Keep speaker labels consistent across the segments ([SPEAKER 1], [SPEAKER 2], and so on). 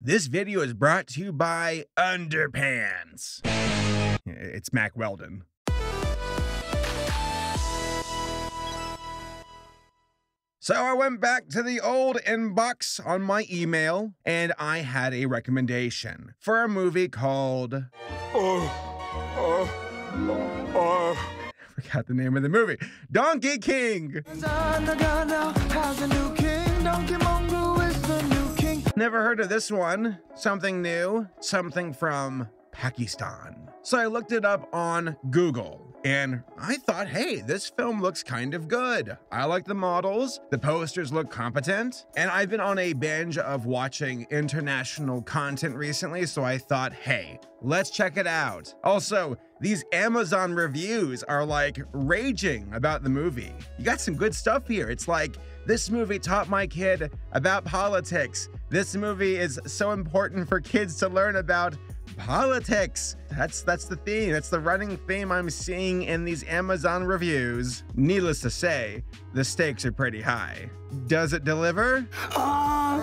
[SPEAKER 1] This video is brought to you by Underpants. It's Mack Weldon. So I went back to the old inbox on my email and I had a recommendation for a movie called.
[SPEAKER 2] Oh, oh, oh.
[SPEAKER 1] I forgot the name of the movie Donkey King. Never heard of this one. Something new, something from Pakistan. So I looked it up on Google and I thought, hey, this film looks kind of good. I like the models, the posters look competent, and I've been on a binge of watching international content recently, so I thought, hey, let's check it out. Also, these Amazon reviews are like raging about the movie. You got some good stuff here. It's like, this movie taught my kid about politics. This movie is so important for kids to learn about politics. That's that's the theme. That's the running theme I'm seeing in these Amazon reviews. Needless to say, the stakes are pretty high. Does it deliver? Uh,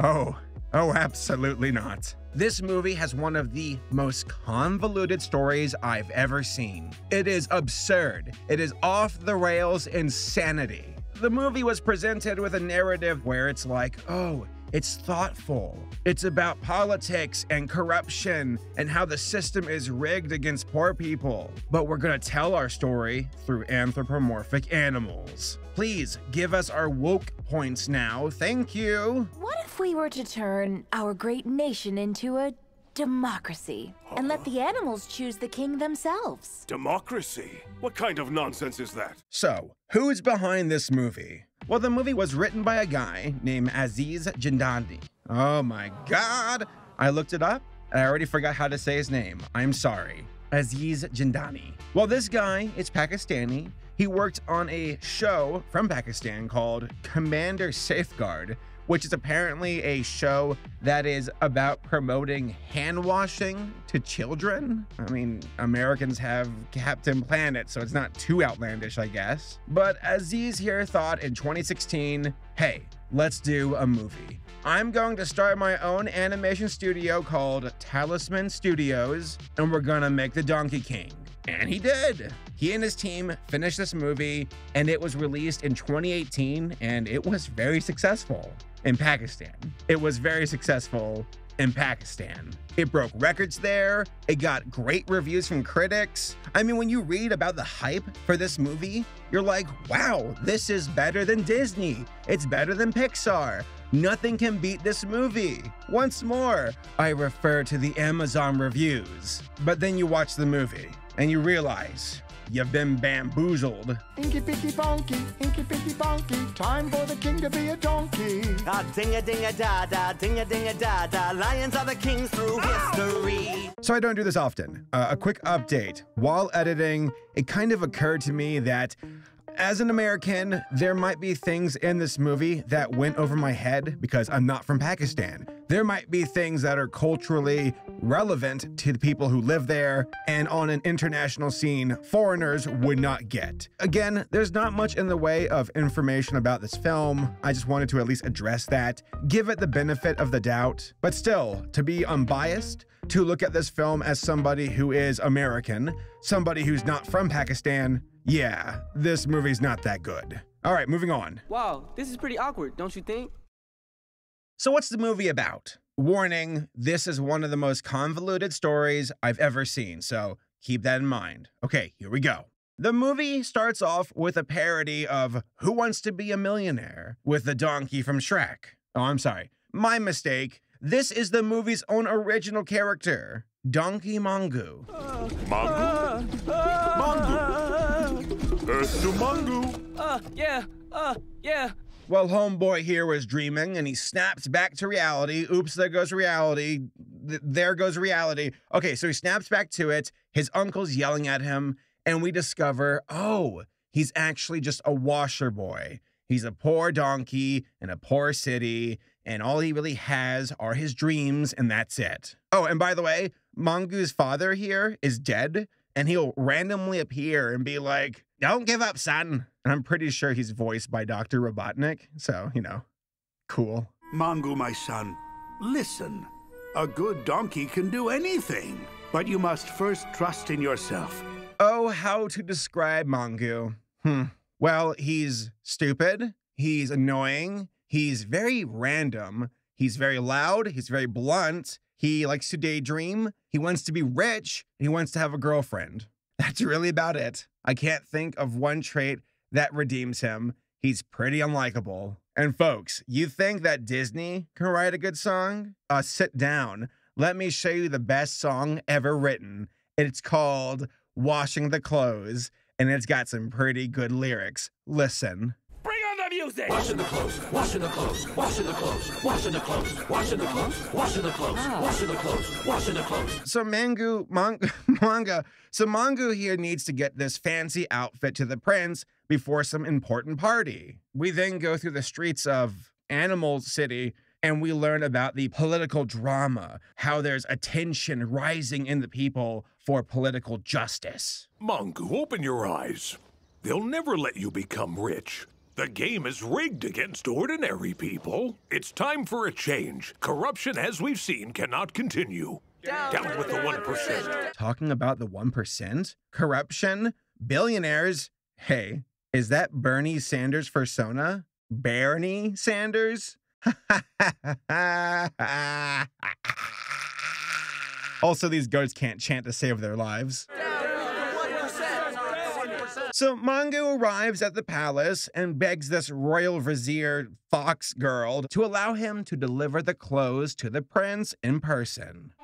[SPEAKER 1] oh, oh, absolutely not. This movie has one of the most convoluted stories I've ever seen. It is absurd. It is off the rails insanity. The movie was presented with a narrative where it's like, oh, it's thoughtful. It's about politics and corruption and how the system is rigged against poor people. But we're gonna tell our story through anthropomorphic animals. Please give us our woke points now. Thank you.
[SPEAKER 3] What if we were to turn our great nation into a democracy and let the animals choose the king themselves?
[SPEAKER 2] Democracy? What kind of nonsense is that?
[SPEAKER 1] So, who's behind this movie? Well, the movie was written by a guy named Aziz Jindani. Oh my god! I looked it up and I already forgot how to say his name. I'm sorry. Aziz Jindani. Well, this guy is Pakistani. He worked on a show from Pakistan called Commander Safeguard, which is apparently a show that is about promoting hand washing to children. I mean, Americans have Captain Planet, so it's not too outlandish, I guess. But Aziz here thought in 2016 hey, let's do a movie. I'm going to start my own animation studio called Talisman Studios, and we're gonna make the Donkey King. And he did. He and his team finished this movie, and it was released in 2018, and it was very successful in Pakistan. It was very successful in Pakistan. It broke records there. It got great reviews from critics. I mean, when you read about the hype for this movie, you're like, wow, this is better than Disney. It's better than Pixar. Nothing can beat this movie. Once more, I refer to the Amazon reviews. But then you watch the movie and you realize You've been bamboozled.
[SPEAKER 4] Inky pinky bonky, inky pinky bonky, time for the king to be a donkey.
[SPEAKER 5] Ah, ding a ding a da da, ding a ding a da da. Lions are the kings through history.
[SPEAKER 1] So I don't do this often. Uh, a quick update. While editing, it kind of occurred to me that as an American, there might be things in this movie that went over my head because I'm not from Pakistan. There might be things that are culturally relevant to the people who live there and on an international scene foreigners would not get. Again, there's not much in the way of information about this film. I just wanted to at least address that, give it the benefit of the doubt, but still, to be unbiased, to look at this film as somebody who is American, somebody who's not from Pakistan, yeah, this movie's not that good. All right, moving on.
[SPEAKER 6] Wow, this is pretty awkward, don't you think?
[SPEAKER 1] So, what's the movie about? Warning, this is one of the most convoluted stories I've ever seen, so keep that in mind. Okay, here we go. The movie starts off with a parody of Who Wants to Be a Millionaire with the donkey from Shrek. Oh, I'm sorry. My mistake. This is the movie's own original character, Donkey Mongu.
[SPEAKER 2] Mongu? Mongu? Earth to Mongu?
[SPEAKER 6] Uh, yeah, uh, yeah.
[SPEAKER 1] Well, homeboy here was dreaming and he snaps back to reality. Oops, there goes reality. Th- there goes reality. Okay, so he snaps back to it. His uncle's yelling at him, and we discover oh, he's actually just a washer boy. He's a poor donkey in a poor city, and all he really has are his dreams, and that's it. Oh, and by the way, Mongu's father here is dead, and he'll randomly appear and be like, Don't give up, son. And I'm pretty sure he's voiced by Dr. Robotnik. So, you know, cool.
[SPEAKER 7] Mongu, my son, listen. A good donkey can do anything, but you must first trust in yourself.
[SPEAKER 1] Oh, how to describe Mongu? Hmm. Well, he's stupid, he's annoying, he's very random, he's very loud, he's very blunt, he likes to daydream, he wants to be rich, he wants to have a girlfriend. That's really about it. I can't think of one trait that redeems him. He's pretty unlikable. And folks, you think that Disney can write a good song? Uh, sit down. Let me show you the best song ever written. It's called Washing the Clothes, and it's got some pretty good lyrics. Listen.
[SPEAKER 6] Bring on the music!
[SPEAKER 8] Washing the clothes, washing the clothes, washing the clothes, washing the clothes, washing the clothes, washing the clothes, washing the clothes, washing the clothes.
[SPEAKER 1] So Mangu Mon- manga. So Mangu here needs to get this fancy outfit to the prince before some important party. We then go through the streets of Animal City and we learn about the political drama, how there's a tension rising in the people for political justice.
[SPEAKER 2] Mongu, open your eyes. They'll never let you become rich. The game is rigged against ordinary people. It's time for a change. Corruption, as we've seen, cannot continue. Down, with the 1%.
[SPEAKER 1] Talking about the 1%, corruption, billionaires. Hey, is that Bernie Sanders' persona? Bernie Sanders? also, these goats can't chant to save their lives. So Mongo arrives at the palace and begs this royal vizier fox girl to allow him to deliver the clothes to the prince in person.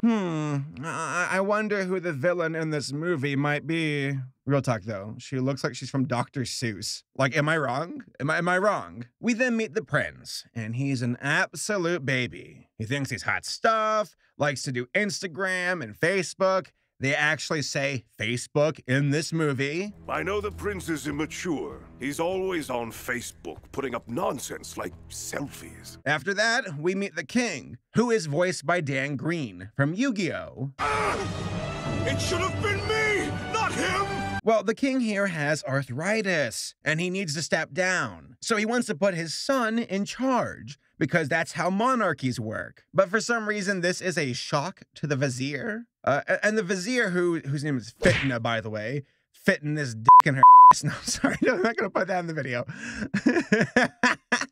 [SPEAKER 1] Hmm, I wonder who the villain in this movie might be. Real talk though, she looks like she's from Dr. Seuss. Like, am I wrong? Am I, am I wrong? We then meet the prince, and he's an absolute baby. He thinks he's hot stuff, likes to do Instagram and Facebook. They actually say Facebook in this movie.
[SPEAKER 2] I know the prince is immature. He's always on Facebook putting up nonsense like selfies.
[SPEAKER 1] After that, we meet the king, who is voiced by Dan Green from Yu Gi Oh! Ah!
[SPEAKER 2] It should have been me, not him!
[SPEAKER 1] Well, the king here has arthritis and he needs to step down. So he wants to put his son in charge because that's how monarchies work. But for some reason, this is a shock to the vizier. Uh, and the vizier, who whose name is Fitna, by the way, fitting this dick in her ass. No, sorry, no, I'm not gonna put that in the video.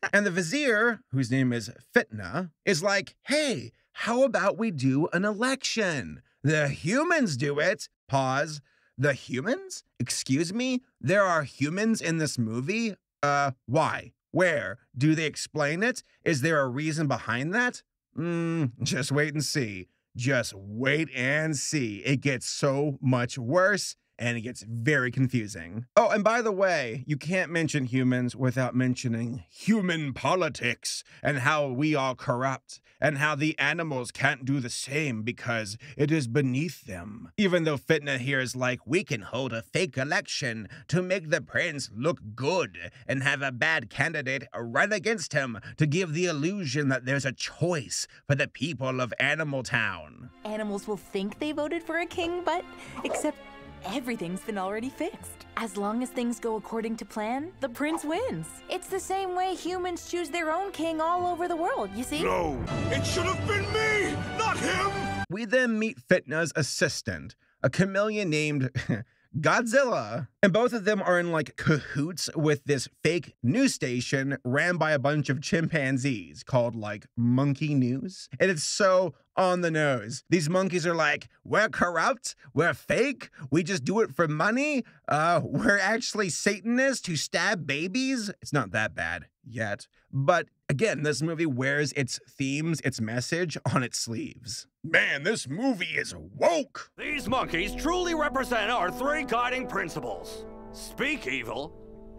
[SPEAKER 1] and the vizier, whose name is Fitna, is like, hey, how about we do an election? The humans do it. Pause. The humans? Excuse me? There are humans in this movie? Uh, why? Where? Do they explain it? Is there a reason behind that? Mm, just wait and see. Just wait and see. It gets so much worse and it gets very confusing. Oh, and by the way, you can't mention humans without mentioning human politics and how we are corrupt and how the animals can't do the same because it is beneath them. Even though Fitna here is like, we can hold a fake election to make the prince look good and have a bad candidate run against him to give the illusion that there's a choice for the people of Animal Town.
[SPEAKER 3] Animals will think they voted for a king, but except everything's been already fixed. As long as things go according to plan, the prince wins. It's the same way humans choose their own king all over the world, you see?
[SPEAKER 2] No, it should have been me, not him!
[SPEAKER 1] We then meet Fitna's assistant, a chameleon named Godzilla. And both of them are in like cahoots with this fake news station ran by a bunch of chimpanzees called like Monkey News. And it's so on the nose. These monkeys are like, we're corrupt, we're fake, we just do it for money. Uh, we're actually Satanists who stab babies. It's not that bad yet. But again, this movie wears its themes, its message on its sleeves. Man, this movie is woke.
[SPEAKER 9] These monkeys truly represent our three guiding principles speak evil,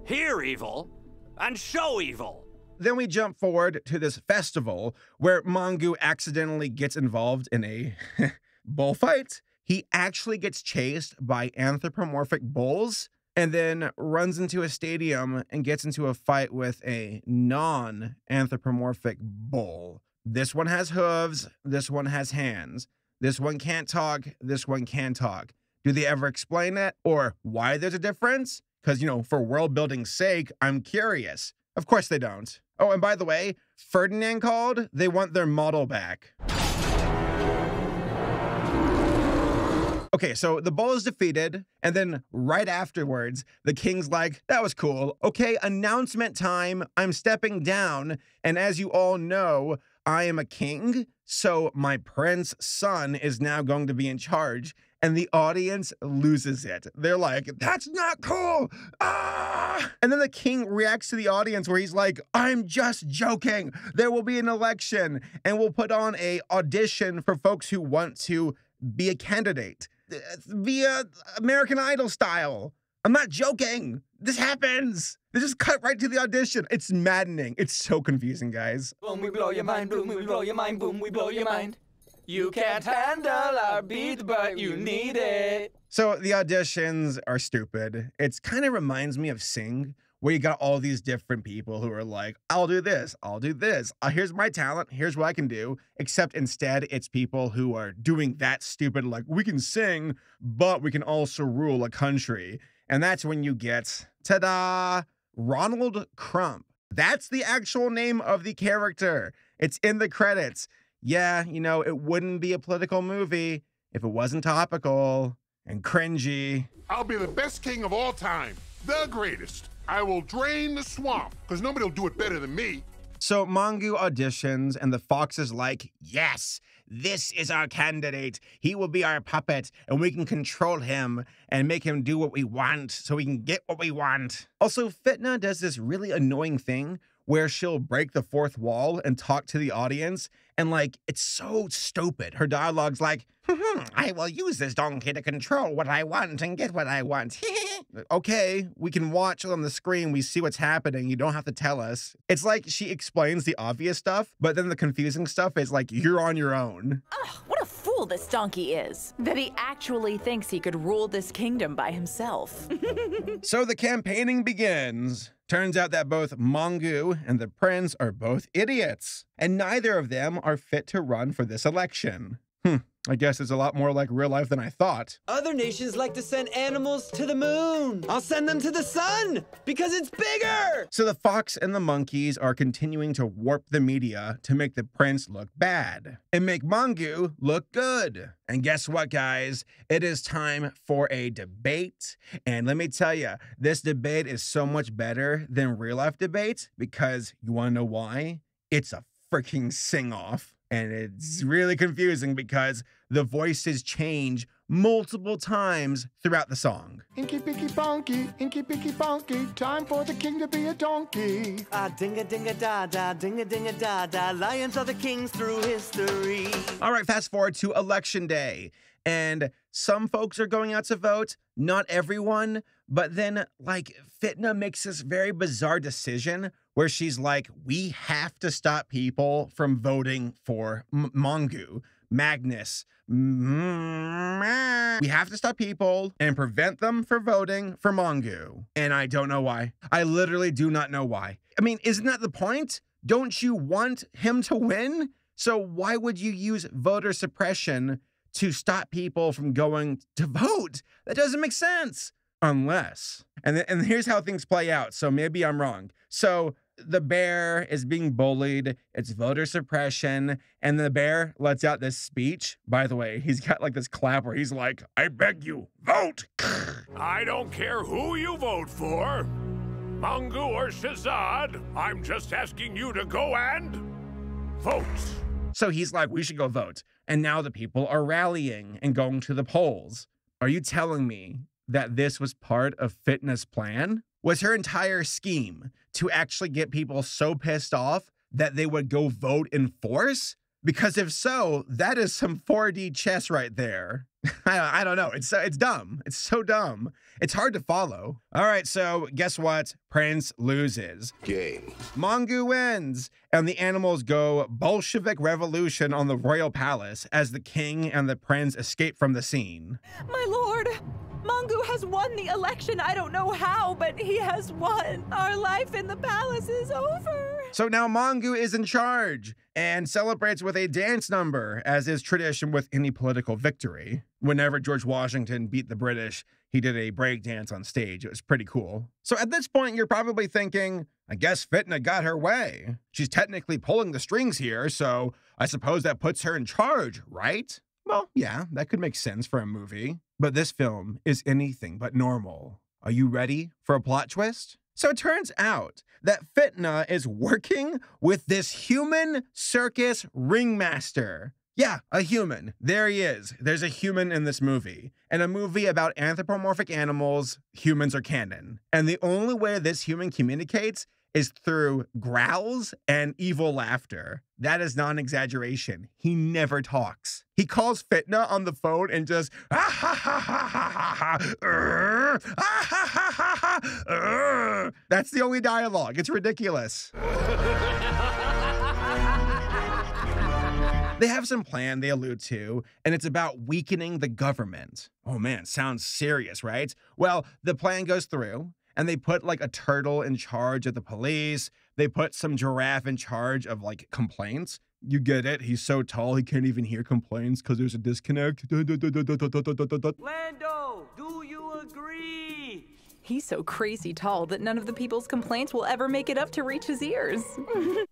[SPEAKER 9] hear evil, and show evil.
[SPEAKER 1] Then we jump forward to this festival where Mongu accidentally gets involved in a bullfight. He actually gets chased by anthropomorphic bulls and then runs into a stadium and gets into a fight with a non anthropomorphic bull. This one has hooves, this one has hands. This one can't talk, this one can talk. Do they ever explain it or why there's a difference? Because, you know, for world building's sake, I'm curious. Of course they don't. Oh, and by the way, Ferdinand called. They want their model back. Okay, so the bull is defeated, and then right afterwards, the king's like, that was cool. Okay, announcement time. I'm stepping down. And as you all know, I am a king, so my prince son is now going to be in charge. And the audience loses it. They're like, that's not cool. Ah! And then the king reacts to the audience where he's like, I'm just joking. There will be an election, and we'll put on a audition for folks who want to be a candidate via American Idol style. I'm not joking. This happens. They just cut right to the audition. It's maddening. It's so confusing, guys.
[SPEAKER 6] Boom, we blow your mind, boom, we blow your mind, boom, we blow your mind. You can't handle our beat, but you need it.
[SPEAKER 1] So the auditions are stupid. It's kind of reminds me of Sing, where you got all these different people who are like, I'll do this, I'll do this. Uh, here's my talent, here's what I can do. Except instead, it's people who are doing that stupid, like, we can sing, but we can also rule a country. And that's when you get, ta da, Ronald Crump. That's the actual name of the character. It's in the credits. Yeah, you know, it wouldn't be a political movie if it wasn't topical and cringy.
[SPEAKER 10] I'll be the best king of all time, the greatest. I will drain the swamp, because nobody will do it better than me.
[SPEAKER 1] So Mongu auditions, and the fox is like, Yes, this is our candidate. He will be our puppet, and we can control him and make him do what we want so we can get what we want. Also, Fitna does this really annoying thing where she'll break the fourth wall and talk to the audience. And like, it's so stupid. Her dialogue's like, "Hmm, I will use this donkey to control what I want and get what I want. okay, we can watch on the screen. We see what's happening. You don't have to tell us. It's like she explains the obvious stuff, but then the confusing stuff is like, you're on your own.
[SPEAKER 3] Fool this donkey is. That he actually thinks he could rule this kingdom by himself.
[SPEAKER 1] So the campaigning begins. Turns out that both Mongu and the prince are both idiots, and neither of them are fit to run for this election. Hmm, I guess it's a lot more like real life than I thought.
[SPEAKER 11] Other nations like to send animals to the moon. I'll send them to the sun because it's bigger.
[SPEAKER 1] So the fox and the monkeys are continuing to warp the media to make the prince look bad and make Mongu look good. And guess what, guys? It is time for a debate. And let me tell you, this debate is so much better than real life debates because you want to know why? It's a freaking sing off. And it's really confusing because the voices change multiple times throughout the song.
[SPEAKER 4] Inky Pinky Bonky, Inky Pinky Bonky, time for the king to be a donkey.
[SPEAKER 5] Ah, ding a ding a da da, ding a ding a da da. Lions are the kings through history.
[SPEAKER 1] All right, fast forward to election day. And some folks are going out to vote, not everyone. But then, like, Fitna makes this very bizarre decision where she's like, we have to stop people from voting for M- Mongu, Magnus. Mm, We have to stop people and prevent them from voting for Mongu. And I don't know why. I literally do not know why. I mean, isn't that the point? Don't you want him to win? So why would you use voter suppression to stop people from going to vote? That doesn't make sense. Unless, and, and here's how things play out. So maybe I'm wrong. So the bear is being bullied. It's voter suppression. And the bear lets out this speech. By the way, he's got like this clap where he's like, I beg you, vote.
[SPEAKER 2] I don't care who you vote for. Mongu or Shazad, I'm just asking you to go and vote.
[SPEAKER 1] So he's like, we should go vote. And now the people are rallying and going to the polls. Are you telling me that this was part of Fitna's plan? Was her entire scheme to actually get people so pissed off that they would go vote in force? Because if so, that is some 4D chess right there. I, I don't know. It's it's dumb. It's so dumb. It's hard to follow. All right, so guess what? Prince loses.
[SPEAKER 10] Game.
[SPEAKER 1] Mongu wins, and the animals go Bolshevik revolution on the royal palace as the king and the prince escape from the scene.
[SPEAKER 3] My lord, Mongu has won the election. I don't know how, but he has won. Our life in the palace is over.
[SPEAKER 1] So now Mongu is in charge, and celebrates with a dance number, as is tradition with any political victory. Whenever George Washington beat the British, he did a break dance on stage. It was pretty cool. So at this point, you're probably thinking, I guess Fitna got her way. She's technically pulling the strings here, so I suppose that puts her in charge, right? Well, yeah, that could make sense for a movie. But this film is anything but normal. Are you ready for a plot twist? So it turns out that Fitna is working with this human circus ringmaster. Yeah, a human. There he is. There's a human in this movie. In a movie about anthropomorphic animals, humans are canon. And the only way this human communicates is through growls and evil laughter. That is not an exaggeration. He never talks. He calls Fitna on the phone and just ah ha ha ha ha ha ah, ha ha ha ha urgh." That's the only dialogue. It's ridiculous. They have some plan they allude to, and it's about weakening the government. Oh man, sounds serious, right? Well, the plan goes through, and they put like a turtle in charge of the police. They put some giraffe in charge of like complaints. You get it? He's so tall he can't even hear complaints because there's a disconnect.
[SPEAKER 6] Lando, do you agree?
[SPEAKER 3] He's so crazy tall that none of the people's complaints will ever make it up to reach his ears.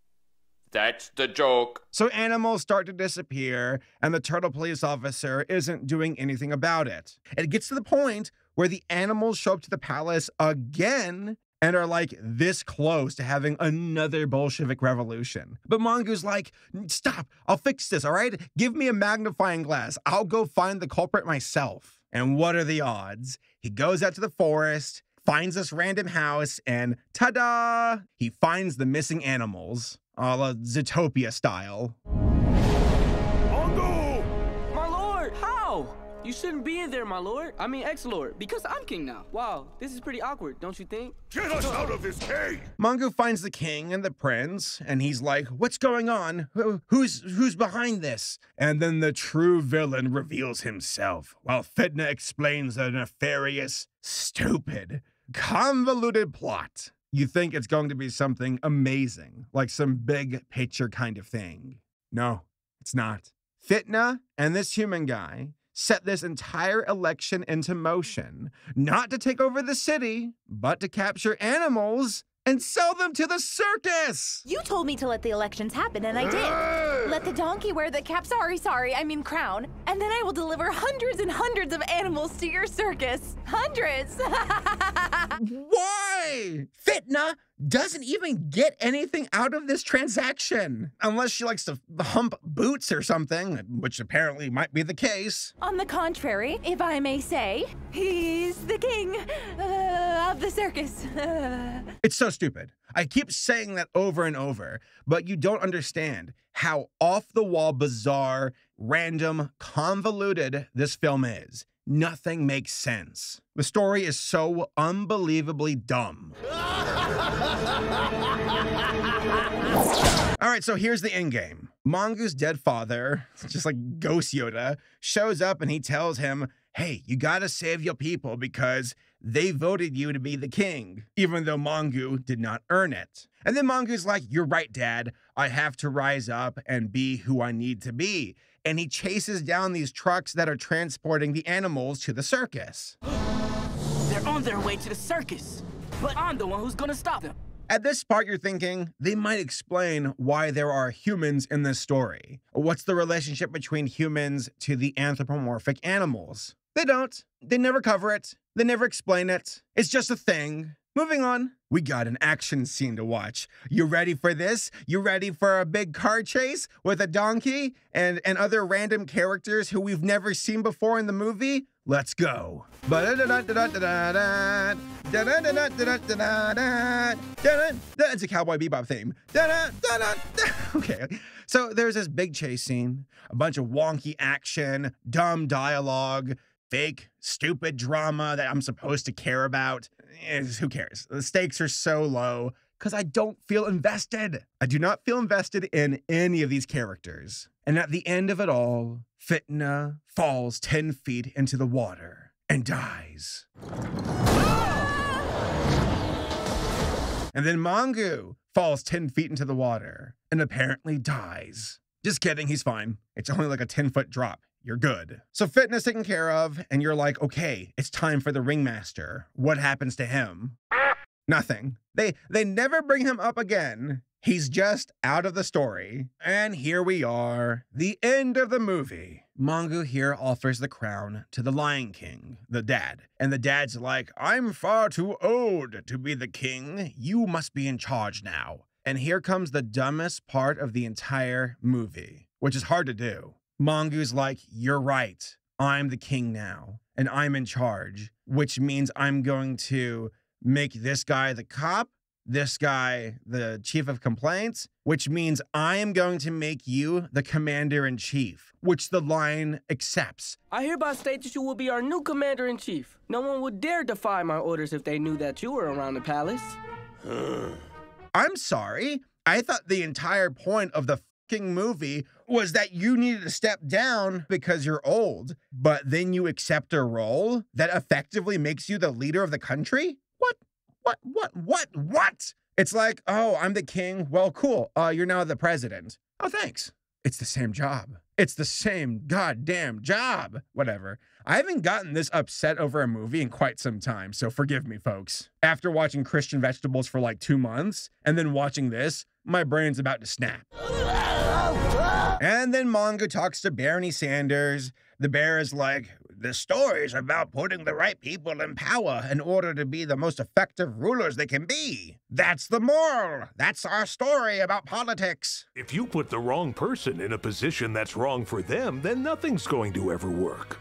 [SPEAKER 12] That's the joke.
[SPEAKER 1] So animals start to disappear, and the turtle police officer isn't doing anything about it. It gets to the point where the animals show up to the palace again and are like this close to having another Bolshevik revolution. But Mongo's like, stop, I'll fix this, all right? Give me a magnifying glass. I'll go find the culprit myself. And what are the odds? He goes out to the forest, finds this random house, and ta da! He finds the missing animals, a la Zootopia style.
[SPEAKER 6] You shouldn't be in there, my lord. I mean, ex-lord, because I'm king now. Wow, this is pretty awkward, don't you think?
[SPEAKER 10] Get us out of this cave!
[SPEAKER 1] Mongo finds the king and the prince, and he's like, "What's going on? Who's who's behind this?" And then the true villain reveals himself, while Fitna explains the nefarious, stupid, convoluted plot. You think it's going to be something amazing, like some big picture kind of thing. No, it's not. Fitna and this human guy set this entire election into motion, not to take over the city, but to capture animals and sell them to the circus.
[SPEAKER 3] You told me to let the elections happen, and I did. Let the donkey wear the cap, sorry, sorry, I mean crown, and then I will deliver hundreds and hundreds of animals to your circus. Hundreds!
[SPEAKER 1] Why? Fitna doesn't even get anything out of this transaction. Unless she likes to hump boots or something, which apparently might be the case.
[SPEAKER 3] On the contrary, if I may say, he's the king uh, of the circus. Uh.
[SPEAKER 1] It's so stupid. I keep saying that over and over, but you don't understand how off the wall, bizarre, random, convoluted this film is. Nothing makes sense. The story is so unbelievably dumb. All right, so here's the end game. Mongo's dead father, just like Ghost Yoda, shows up and he tells him, Hey, you gotta save your people because they voted you to be the king, even though Mongu did not earn it. And then Mongu's like, You're right, Dad. I have to rise up and be who I need to be. And he chases down these trucks that are transporting the animals to the circus.
[SPEAKER 6] They're on their way to the circus, but I'm the one who's gonna stop them.
[SPEAKER 1] At this part, you're thinking they might explain why there are humans in this story. What's the relationship between humans to the anthropomorphic animals? They don't. They never cover it. They never explain it. It's just a thing. Moving on, we got an action scene to watch. You ready for this? You ready for a big car chase with a donkey and, and other random characters who we've never seen before in the movie? Let's go. That's a Cowboy Bebop theme. Okay, so there's this big chase scene, a bunch of wonky action, dumb dialogue, fake, stupid drama that I'm supposed to care about. Who cares? The stakes are so low because I don't feel invested. I do not feel invested in any of these characters. And at the end of it all, Fitna falls 10 feet into the water and dies. And then Mongu falls 10 feet into the water and apparently dies. Just kidding, he's fine. It's only like a 10 foot drop. You're good. So Fitna's taken care of, and you're like, okay, it's time for the ringmaster. What happens to him? Nothing. They they never bring him up again. He's just out of the story. And here we are, the end of the movie. Mongu here offers the crown to the Lion King, the dad. And the dad's like, I'm far too old to be the king. You must be in charge now. And here comes the dumbest part of the entire movie, which is hard to do. Mongu's like, You're right. I'm the king now, and I'm in charge, which means I'm going to make this guy the cop this guy the chief of complaints, which means I am going to make you the commander in chief, which the lion accepts.
[SPEAKER 6] I hereby state that you will be our new commander in chief. No one would dare defy my orders if they knew that you were around the palace.
[SPEAKER 1] I'm sorry. I thought the entire point of the fucking movie was that you needed to step down because you're old, but then you accept a role that effectively makes you the leader of the country? What? What? What? What? It's like, oh, I'm the king. Well, cool. Uh, you're now the president. Oh, thanks. It's the same job. It's the same goddamn job. Whatever. I haven't gotten this upset over a movie in quite some time, so forgive me, folks. After watching Christian Vegetables for like two months and then watching this, my brain's about to snap. And then Mongo talks to Bernie Sanders. The bear is like, the story's about putting the right people in power in order to be the most effective rulers they can be. That's the moral. That's our story about politics.
[SPEAKER 2] If you put the wrong person in a position that's wrong for them, then nothing's going to ever work.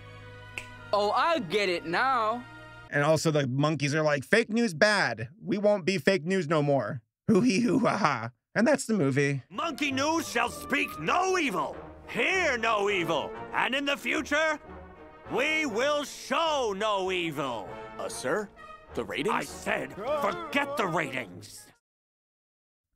[SPEAKER 6] Oh, I get it now.
[SPEAKER 1] And also, the monkeys are like, fake news bad. We won't be fake news no more. Hoo hee hoo ha ha. And that's the movie.
[SPEAKER 9] Monkey News shall speak no evil, hear no evil, and in the future, we will show no evil.
[SPEAKER 6] Uh, sir? The ratings?
[SPEAKER 9] I said, forget the ratings.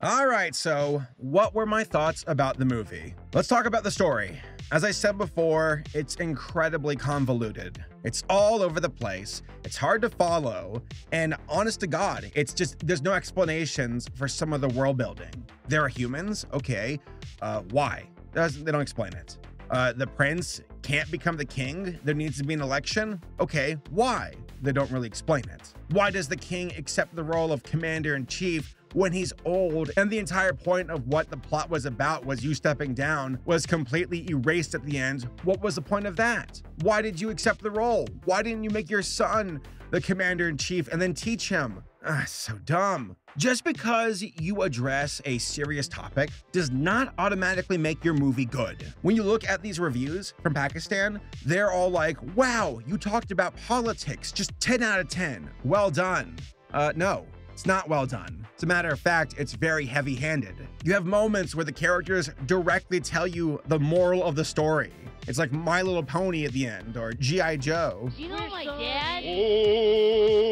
[SPEAKER 1] All right, so what were my thoughts about the movie? Let's talk about the story. As I said before, it's incredibly convoluted. It's all over the place. It's hard to follow. And honest to God, it's just, there's no explanations for some of the world building. There are humans, okay. Uh, why? They don't explain it. Uh, the prince can't become the king. There needs to be an election. Okay, why? They don't really explain it. Why does the king accept the role of commander in chief when he's old and the entire point of what the plot was about was you stepping down was completely erased at the end what was the point of that why did you accept the role why didn't you make your son the commander in chief and then teach him ah, so dumb just because you address a serious topic does not automatically make your movie good. When you look at these reviews from Pakistan, they're all like, wow, you talked about politics, just 10 out of 10. Well done. Uh, no, it's not well done. As a matter of fact, it's very heavy handed. You have moments where the characters directly tell you the moral of the story. It's like My Little Pony at the end or G.I. Joe.
[SPEAKER 13] Do you know my dad? Oh.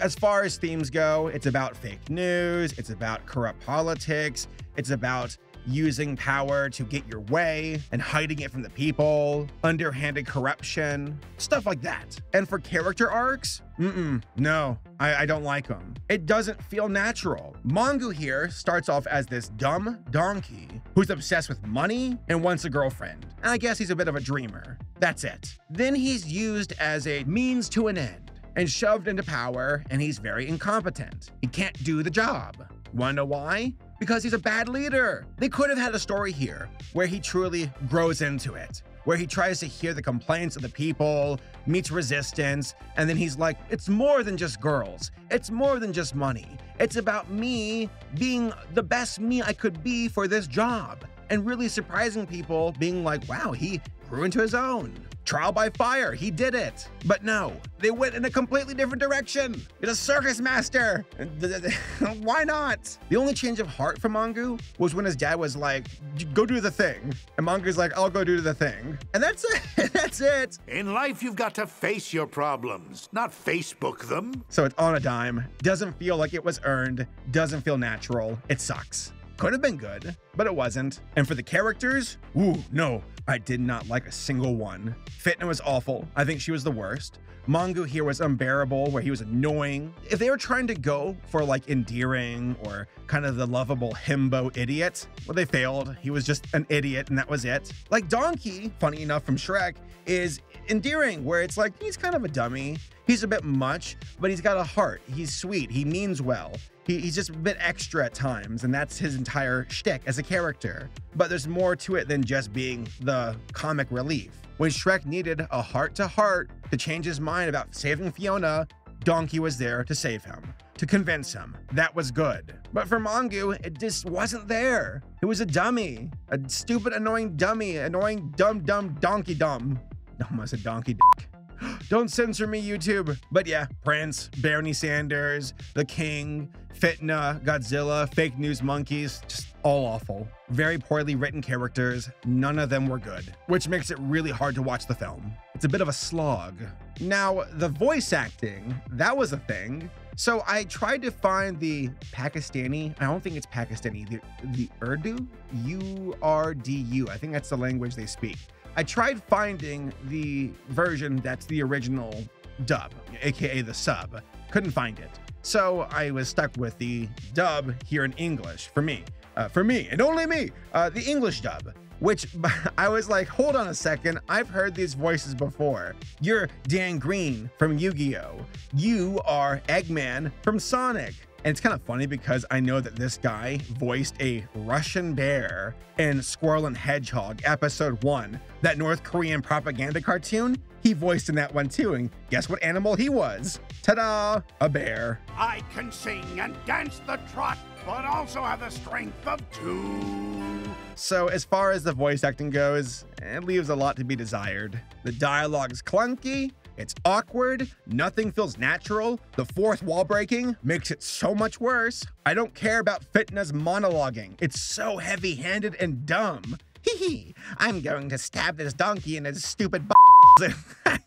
[SPEAKER 1] As far as themes go, it's about fake news, it's about corrupt politics, it's about using power to get your way and hiding it from the people, underhanded corruption, stuff like that. And for character arcs, mm-mm, no, I, I don't like them. It doesn't feel natural. Mongu here starts off as this dumb donkey who's obsessed with money and wants a girlfriend. And I guess he's a bit of a dreamer. That's it. Then he's used as a means to an end and shoved into power, and he's very incompetent. He can't do the job. Wanna know why? Because he's a bad leader. They could have had a story here where he truly grows into it, where he tries to hear the complaints of the people, meets resistance, and then he's like, it's more than just girls. It's more than just money. It's about me being the best me I could be for this job. And really surprising people being like, wow, he grew into his own. Trial by fire, he did it. But no, they went in a completely different direction. He's a circus master. Why not? The only change of heart for Mongu was when his dad was like, go do the thing. And Mongu's like, I'll go do the thing. And that's it. that's it.
[SPEAKER 7] In life, you've got to face your problems, not Facebook them.
[SPEAKER 1] So it's on a dime. Doesn't feel like it was earned. Doesn't feel natural. It sucks. Could have been good, but it wasn't. And for the characters, ooh, no, I did not like a single one. Fitna was awful. I think she was the worst. Mongu here was unbearable, where he was annoying. If they were trying to go for like endearing or kind of the lovable himbo idiot, well, they failed. He was just an idiot and that was it. Like Donkey, funny enough from Shrek, is endearing, where it's like he's kind of a dummy. He's a bit much, but he's got a heart. He's sweet. He means well. He, he's just a bit extra at times, and that's his entire shtick as a character. But there's more to it than just being the comic relief. When Shrek needed a heart to heart to change his mind about saving Fiona, Donkey was there to save him, to convince him. That was good. But for Mongu, it just wasn't there. He was a dummy, a stupid, annoying dummy, annoying, dumb, dumb, donkey dumb. Almost a donkey dick. Don't censor me, YouTube. But yeah, Prince, Bernie Sanders, The King, Fitna, Godzilla, fake news monkeys, just all awful. Very poorly written characters, none of them were good, which makes it really hard to watch the film. It's a bit of a slog. Now, the voice acting, that was a thing. So I tried to find the Pakistani, I don't think it's Pakistani, the, the Urdu? U-R-D-U, I think that's the language they speak. I tried finding the version that's the original dub, aka the sub. Couldn't find it. So I was stuck with the dub here in English for me. Uh, for me, and only me, uh, the English dub. Which I was like, hold on a second, I've heard these voices before. You're Dan Green from Yu Gi Oh! You are Eggman from Sonic. And it's kind of funny because I know that this guy voiced a Russian bear in Squirrel and Hedgehog episode 1, that North Korean propaganda cartoon. He voiced in that one too, and guess what animal he was? Ta-da! A bear.
[SPEAKER 7] I can sing and dance the trot, but also have the strength of two.
[SPEAKER 1] So as far as the voice acting goes, it leaves a lot to be desired. The dialogue's clunky, it's awkward, nothing feels natural, the fourth wall breaking makes it so much worse. I don't care about Fitna's monologuing, it's so heavy handed and dumb. Hee hee, I'm going to stab this donkey in his stupid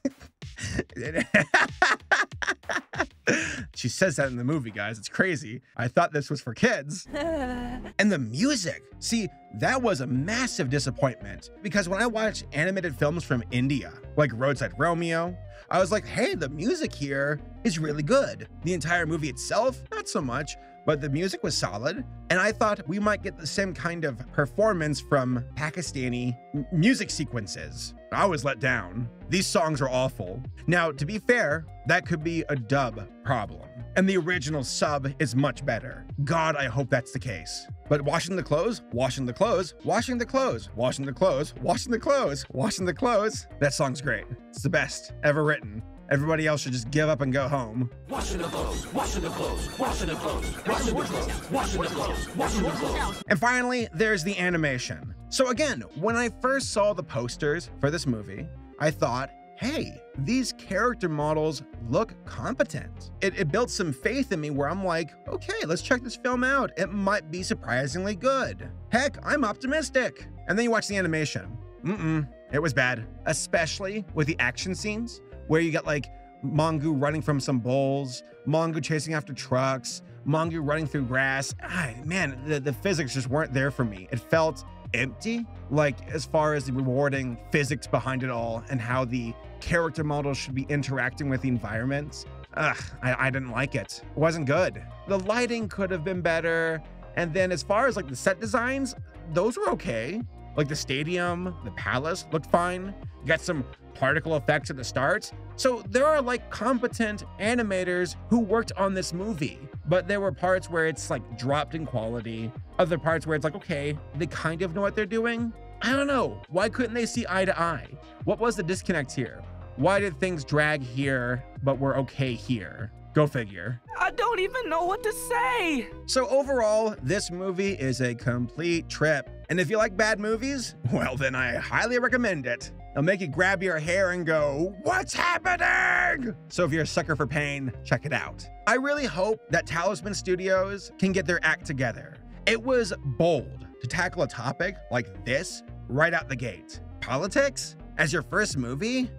[SPEAKER 1] she says that in the movie, guys. It's crazy. I thought this was for kids. and the music. See, that was a massive disappointment because when I watch animated films from India, like Roadside Romeo, I was like, hey, the music here is really good. The entire movie itself, not so much, but the music was solid. And I thought we might get the same kind of performance from Pakistani music sequences. I was let down. These songs are awful. Now, to be fair, that could be a dub problem. And the original sub is much better. God, I hope that's the case. But washing the clothes, washing the clothes, washing the clothes, washing the clothes, washing the clothes, washing the clothes, that song's great. It's the best ever written. Everybody else should just give up and go home.
[SPEAKER 8] Washing the clothes, washing the clothes, washing the clothes, washing the clothes, washing the clothes, washing the clothes.
[SPEAKER 1] And finally, there's the animation. So again, when I first saw the posters for this movie, I thought, hey, these character models look competent. It, it, built some faith in me where I'm like, okay, let's check this film out. It might be surprisingly good. Heck, I'm optimistic. And then you watch the animation. Mm-mm, it was bad, especially with the action scenes where you got like Mongu running from some bulls, Mongu chasing after trucks, Mongu running through grass. Ah, man, the, the physics just weren't there for me. It felt empty, like as far as the rewarding physics behind it all and how the character models should be interacting with the environments. Ugh, I, I didn't like it. It wasn't good. The lighting could have been better. And then as far as like the set designs, those were okay. Like the stadium, the palace looked fine. You got some particle effects at the start. So there are like competent animators who worked on this movie, but there were parts where it's like dropped in quality, other parts where it's like, okay, they kind of know what they're doing. I don't know. Why couldn't they see eye to eye? What was the disconnect here? Why did things drag here, but we're okay here? Go figure.
[SPEAKER 6] I don't even know what to say.
[SPEAKER 1] So overall, this movie is a complete trip. And if you like bad movies, well, then I highly recommend it. They'll make you grab your hair and go, What's happening? So if you're a sucker for pain, check it out. I really hope that Talisman Studios can get their act together. It was bold to tackle a topic like this right out the gate. Politics? As your first movie?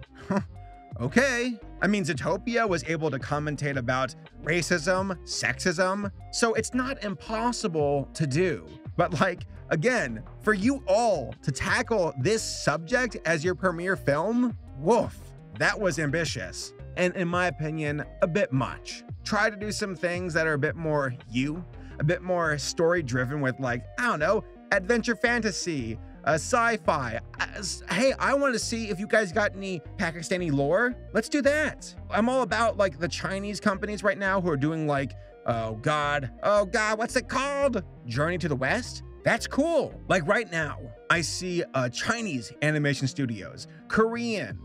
[SPEAKER 1] okay. I mean, Zootopia was able to commentate about racism, sexism, so it's not impossible to do. But like, again, for you all to tackle this subject as your premiere film, woof, that was ambitious. and in my opinion, a bit much. Try to do some things that are a bit more you, a bit more story driven with, like, I don't know, adventure fantasy, uh, sci-fi. Uh, hey, I want to see if you guys got any Pakistani lore. Let's do that. I'm all about like the Chinese companies right now who are doing like, oh God, oh God, what's it called? Journey to the West? That's cool. Like right now, I see uh, Chinese animation studios, Korean,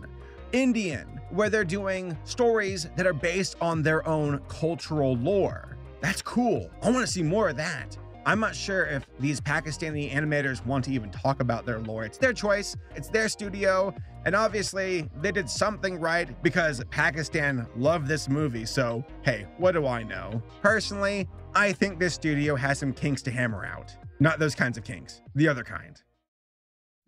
[SPEAKER 1] Indian, where they're doing stories that are based on their own cultural lore. That's cool. I want to see more of that. I'm not sure if these Pakistani animators want to even talk about their lore. It's their choice, it's their studio, and obviously they did something right because Pakistan loved this movie, so hey, what do I know? Personally, I think this studio has some kinks to hammer out. Not those kinds of kinks, the other kind.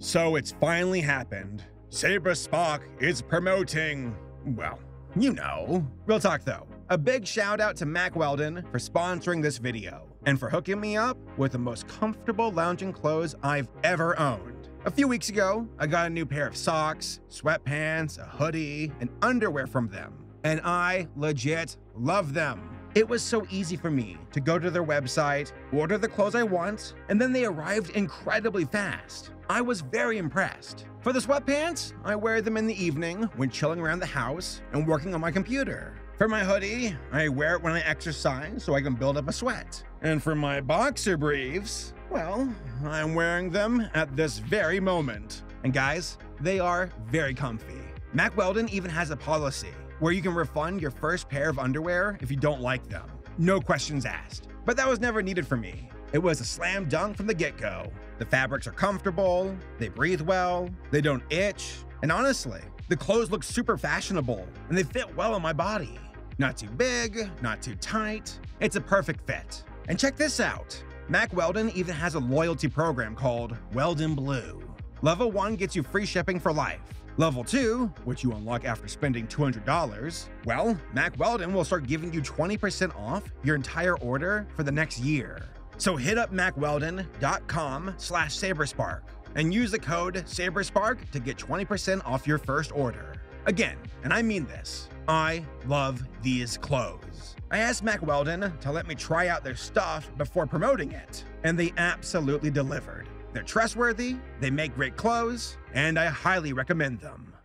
[SPEAKER 1] So it's finally happened. Saberspark is promoting, well, you know. Real talk though. A big shout out to Mack Weldon for sponsoring this video and for hooking me up with the most comfortable lounging clothes I've ever owned. A few weeks ago, I got a new pair of socks, sweatpants, a hoodie, and underwear from them, and I legit love them. It was so easy for me to go to their website, order the clothes I want, and then they arrived incredibly fast. I was very impressed. For the sweatpants, I wear them in the evening when chilling around the house and working on my computer. For my hoodie, I wear it when I exercise so I can build up a sweat. And for my boxer briefs, well, I'm wearing them at this very moment. And guys, they are very comfy. Mack Weldon even has a policy where you can refund your first pair of underwear if you don't like them. No questions asked. But that was never needed for me. It was a slam dunk from the get go. The fabrics are comfortable, they breathe well, they don't itch, and honestly, the clothes look super fashionable and they fit well on my body. Not too big, not too tight. It's a perfect fit. And check this out. Mack Weldon even has a loyalty program called Weldon Blue. Level 1 gets you free shipping for life. Level 2, which you unlock after spending $200, well, Mack Weldon will start giving you 20% off your entire order for the next year. So hit up mackweldon.com slash saberspark and use the code SABERSPARK to get 20% off your first order. Again, and I mean this, I love these clothes. I asked Mack Weldon to let me try out their stuff before promoting it, and they absolutely delivered. They're trustworthy, they make great clothes, and I highly recommend them.